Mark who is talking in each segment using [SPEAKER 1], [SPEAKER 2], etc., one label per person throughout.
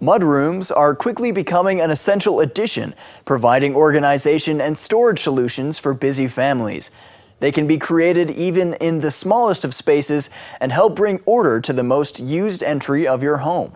[SPEAKER 1] Mudrooms are quickly becoming an essential addition, providing organization and storage solutions for busy families. They can be created even in the smallest of spaces and help bring order to the most used entry of your home.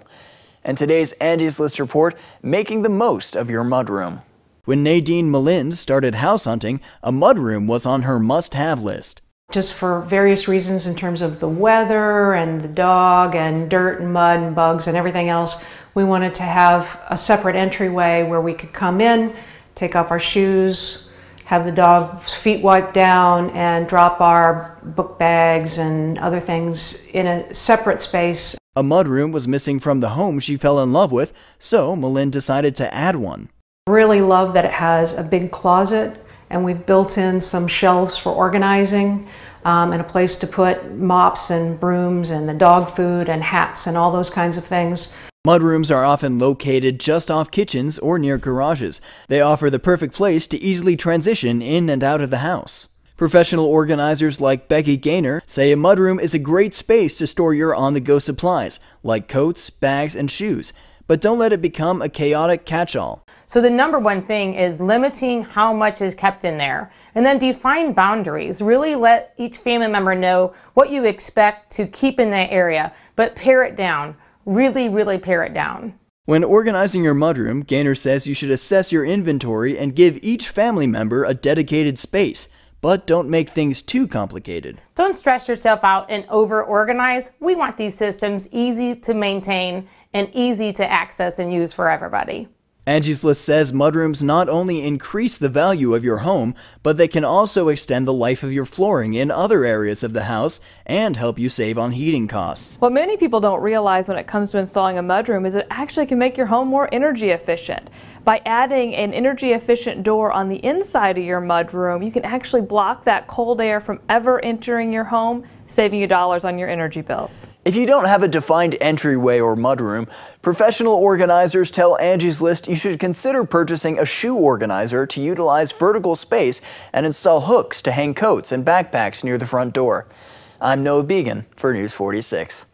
[SPEAKER 1] And today's Angie's List report, making the most of your mudroom. When Nadine Malind started house hunting, a mudroom was on her must-have list.
[SPEAKER 2] Just for various reasons in terms of the weather and the dog and dirt and mud and bugs and everything else, we wanted to have a separate entryway where we could come in, take off our shoes, have the dog's feet wiped down, and drop our book bags and other things in a separate space.
[SPEAKER 1] A mudroom was missing from the home she fell in love with, so Malind decided to add one.
[SPEAKER 2] Really love that it has a big closet and we've built in some shelves for organizing um, and a place to put mops and brooms and the dog food and hats and all those kinds of things.
[SPEAKER 1] Mudrooms are often located just off kitchens or near garages. They offer the perfect place to easily transition in and out of the house. Professional organizers like Becky Gaynor say a mudroom is a great space to store your on-the-go supplies, like coats, bags, and shoes, but don't let it become a chaotic catch-all.
[SPEAKER 3] So the number one thing is limiting how much is kept in there. And then define boundaries. Really let each family member know what you expect to keep in that area, but pare it down really, really pare it down.
[SPEAKER 1] When organizing your mudroom, Gaynor says you should assess your inventory and give each family member a dedicated space, but don't make things too complicated.
[SPEAKER 3] Don't stress yourself out and over organize. We want these systems easy to maintain and easy to access and use for everybody.
[SPEAKER 1] Angie's List says mudrooms not only increase the value of your home, but they can also extend the life of your flooring in other areas of the house and help you save on heating costs.
[SPEAKER 4] What many people don't realize when it comes to installing a mudroom is it actually can make your home more energy efficient. By adding an energy efficient door on the inside of your mudroom, you can actually block that cold air from ever entering your home saving you dollars on your energy bills.
[SPEAKER 1] If you don't have a defined entryway or mudroom, professional organizers tell Angie's List you should consider purchasing a shoe organizer to utilize vertical space and install hooks to hang coats and backpacks near the front door. I'm Noah Begin for News 46.